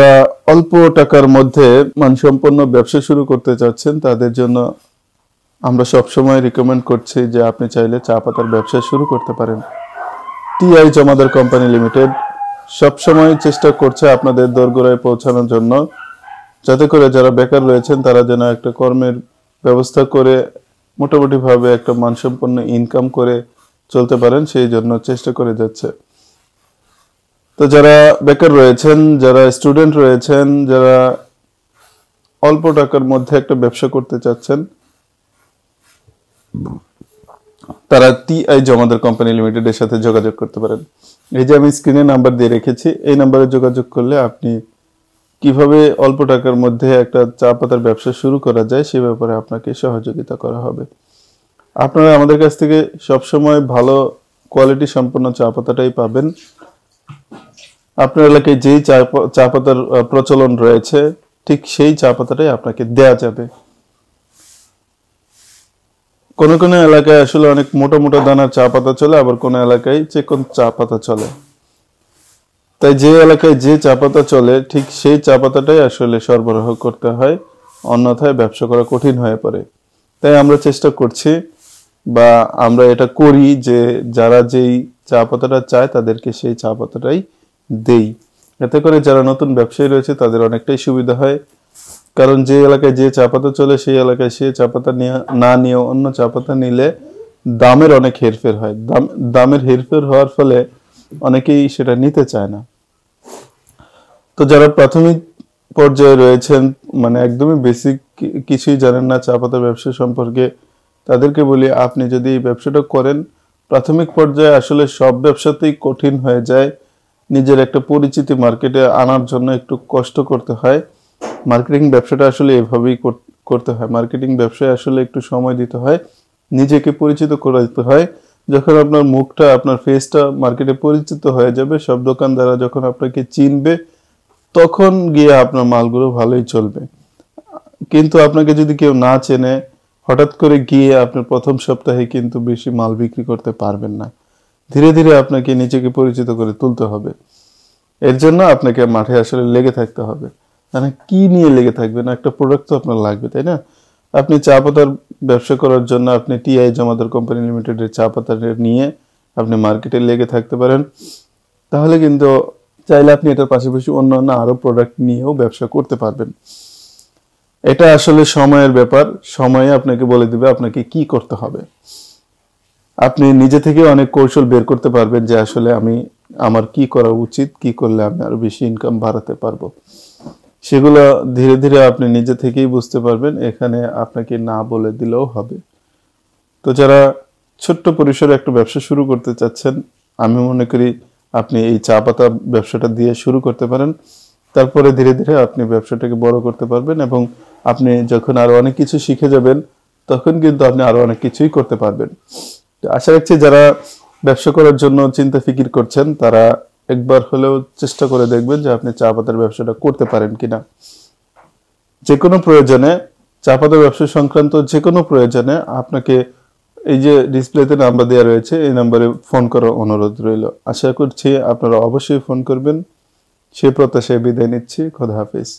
যারা অল্প টাকার মধ্যে মানসম্পন্ন ব্যবসা শুরু করতে চাচ্ছেন, তাদের জন্য আমরা সবসময় রিকমেন্ড করছি যে আপনি চাইলে চা পাতার ব্যবসা শুরু করতে পারেন। টিআই জমাদার কোম্পানি লিমিটেড সবসময় চেষ্টা করছে আপনাদের দোরগোড়ায় পৌঁছানোর জন্য। যাতে করে যারা বেকার রয়েছেন, তারা যেন একটা কর্মের ব্যবস্থা করে মোটামুটিভাবে একটা মানসম্পন্ন ইনকাম করে চলতে পারেন, সেই জন্য চেষ্টা করে যাচ্ছে। তো যারা বেকার রয়েছেন, যারা স্টুডেন্ট রয়েছেন, যারা অল্প টাকার মধ্যে একটা ব্যবসা করতে চাচ্ছেন, তারা টিআই জমাদার কোম্পানি লিমিটেডের সাথে যোগাযোগ করতে পারেন। এই যে আমি স্ক্রিনে নাম্বার দিয়ে রেখেছি, এই নাম্বারে যোগাযোগ করলে আপনি কীভাবে অল্প টাকার মধ্যে একটা চা পাতার ব্যবসা শুরু করা যায়, সে ব্যাপারে আপনাকে সহযোগিতা করা হবে। আপনারা আমাদের কাছ থেকে সবসময় ভালো কোয়ালিটি সম্পন্ন চা পাতাটাই পাবেন। আপনার এলাকায় যেই চা পাতার প্রচলন রয়েছে, ঠিক সেই চা পাতাটাই আপনাকে দেয়া যাবে। কোনো কোনো এলাকায় আসলে অনেক মোটা মোটা দানার চা পাতা চলে, আবার কোনো এলাকায় চিকন চা পাতা চলে। তাই যে এলাকায় যে চা পাতা চলে, ঠিক সেই চা পাতাটাই আসলে সরবরাহ করতে হয়, অন্যথায় ব্যবসা করা কঠিন হয়ে পড়ে। তাই আমরা চেষ্টা করছি, বা আমরা এটা করি যে যারা যেই চা পাতাটা চায়, তাদেরকে সেই চা পাতাটাই দেই। এতে করে যারা নতুন ব্যবসায়ী রয়েছে, তাদের অনেকটাই সুবিধা হয়। কারণ যে এলাকায় যে চা পাতা চলে, সেই এলাকায় সে চা পাতা না নিয়ে অন্য চা পাতা নিলে দামের অনেক হেরফের হয়। দাম, দামের হেরফের হওয়ার ফলে অনেকেই সেটা নিতে চায় না। তো যারা প্রাথমিক পর্যায়ে রয়েছেন মানে একদমই বেসিক কিছুই জানেন না চা পাতা ব্যবসা সম্পর্কে, তাদেরকে বলি, আপনি যদি এই ব্যবসাটা করেন, প্রাথমিক পর্যায়ে আসলে সব ব্যবসাতেই কঠিন হয়ে যায়। নিজের একটা পরিচিতি মার্কেটে আনার জন্য একটু কষ্ট করতে হয়। মার্কেটিং ব্যবসাটা আসলে এভাবেই কর- করতে হয়। মার্কেটিং ব্যবসায় আসলে একটু সময় দিতে হয়। নিজেকে পরিচিত করে দিতে হয়। যখন আপনার মুখটা, আপনার ফেসটা মার্কেটে পরিচিত হয়ে যাবে, সব দোকানদাররা যখন আপনাকে চিনবে, তখন গিয়ে আপনার মালগুলো ভালোই চলবে। কিন্তু আপনাকে যদি কেউ না চেনে, হঠাৎ করে গিয়ে আপনার প্রথম সপ্তাহে কিন্তু বেশি মাল বিক্রি করতে পারবেন না। ধীরে ধীরে আপনাকে নিজেকে পরিচিত করে তুলতে হবে। এর জন্য আপনাকে মাঠে আসলে লেগে থাকতে হবে। মানে কি নিয়ে লেগে থাকবেন? একটা প্রোডাক্ট তো আপনার লাগবে, তাই না? আপনি চা পাতার ব্যবসা করার জন্য আপনি টিআই জমাদার কোম্পানি লিমিটেডের চা পাতা নিয়ে আপনি মার্কেটে লেগে থাকতে পারেন। তাহলে কিন্তু চাইলে আপনি এটার পাশাপাশি অন্যান্য আরও প্রোডাক্ট নিয়েও ব্যবসা করতে পারবেন। এটা আসলে সময়ের ব্যাপার। সময়ে আপনাকে বলে দিবে আপনাকে কি করতে হবে। আপনি নিজে থেকে অনেক কৌশল বের করতে পারবেন যে আসলে আমি আমার কি করা উচিত, কি করলে আমি আরও বেশি ইনকাম বাড়াতে পারব। সেগুলো ধীরে ধীরে আপনি নিজে থেকেই বুঝতে পারবেন, এখানে আপনাকে না বলে দিলেও হবে। তো যারা ছোট্ট পরিসরে একটা ব্যবসা শুরু করতে চাচ্ছেন, আমি মনে করি আপনি এই চা পাতা ব্যবসাটা দিয়ে শুরু করতে পারেন। তারপরে ধীরে ধীরে আপনি ব্যবসাটাকে বড় করতে পারবেন এবং আপনি যখন আরও অনেক কিছু শিখে যাবেন, তখন কিন্তু আপনি আরও অনেক কিছুই করতে পারবেন। আশা রাখছি যারা ব্যবসা করার জন্য চিন্তা ফিকির করছেন, তারা একবার হলেও চেষ্টা করে দেখবেন যে আপনি চা পাতার ব্যবসাটা করতে পারেন কিনা। যে কোনো প্রয়োজনে, চা পাতা ব্যবসা সংক্রান্ত যে কোনো প্রয়োজনে আপনাকে এই যে ডিসপ্লেতে নাম্বার দেওয়া রয়েছে, এই নাম্বারে ফোন করার অনুরোধ রইল। আশা করছি আপনারা অবশ্যই ফোন করবেন। সে প্রত্যাশায় বিদায় নিচ্ছি। খোদা হাফিজ।